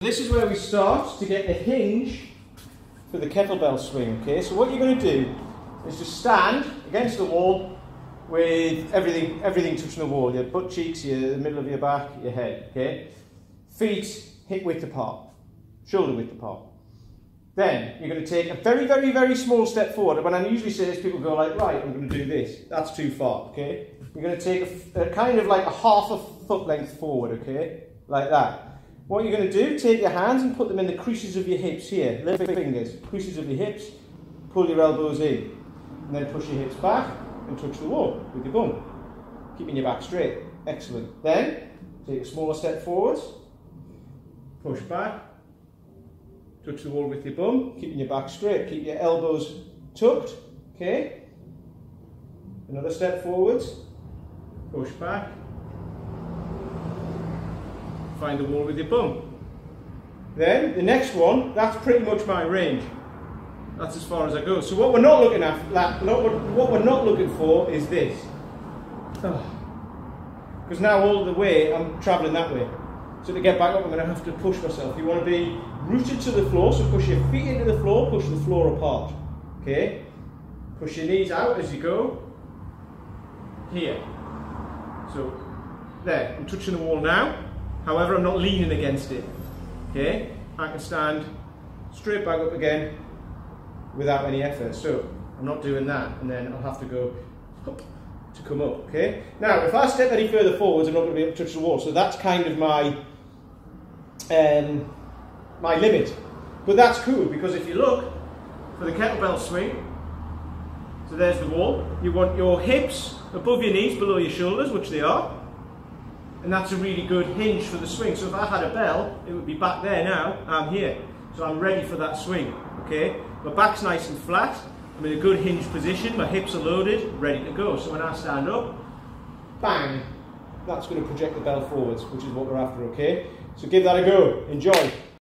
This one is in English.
This is where we start to get the hinge for the kettlebell swing, okay? So what you're going to do is just stand against the wall with everything, everything touching the wall, your butt cheeks, your, the middle of your back, your head, okay? Feet hip width apart, shoulder width apart. Then you're going to take a very, very, very small step forward. When I usually say this, people go like, right, I'm going to do this. That's too far, okay? You're going to take a, a kind of like a half a foot length forward, okay? Like that. What you're going to do, take your hands and put them in the creases of your hips here. Lift fingers, creases of your hips, pull your elbows in. And then push your hips back and touch the wall with your bum. Keeping your back straight. Excellent. Then, take a smaller step forwards. Push back. Touch the wall with your bum, keeping your back straight. Keep your elbows tucked. Okay? Another step forwards. Push back find the wall with your bum. Then the next one, that's pretty much my range. That's as far as I go. So what we're not looking at, like, what we're not looking for is this. Ah. Because oh. now all the way I'm travelling that way. So to get back up, I'm going to have to push myself. You want to be rooted to the floor, so push your feet into the floor, push the floor apart. Okay? Push your knees out as you go. Here. So, there. I'm touching the wall now. However, I'm not leaning against it. Okay? I can stand straight back up again without any effort. So I'm not doing that, and then I'll have to go up to come up. Okay? Now, if I step any further forwards, I'm not going to be able to touch the wall. So that's kind of my um, my limit. But that's cool because if you look for the kettlebell swing, so there's the wall. You want your hips above your knees, below your shoulders, which they are and that's a really good hinge for the swing. So if I had a bell, it would be back there now, I'm here. So I'm ready for that swing, okay? My back's nice and flat, I'm in a good hinge position, my hips are loaded, ready to go. So when I stand up, bang, that's going to project the bell forwards, which is what we're after, okay? So give that a go, enjoy.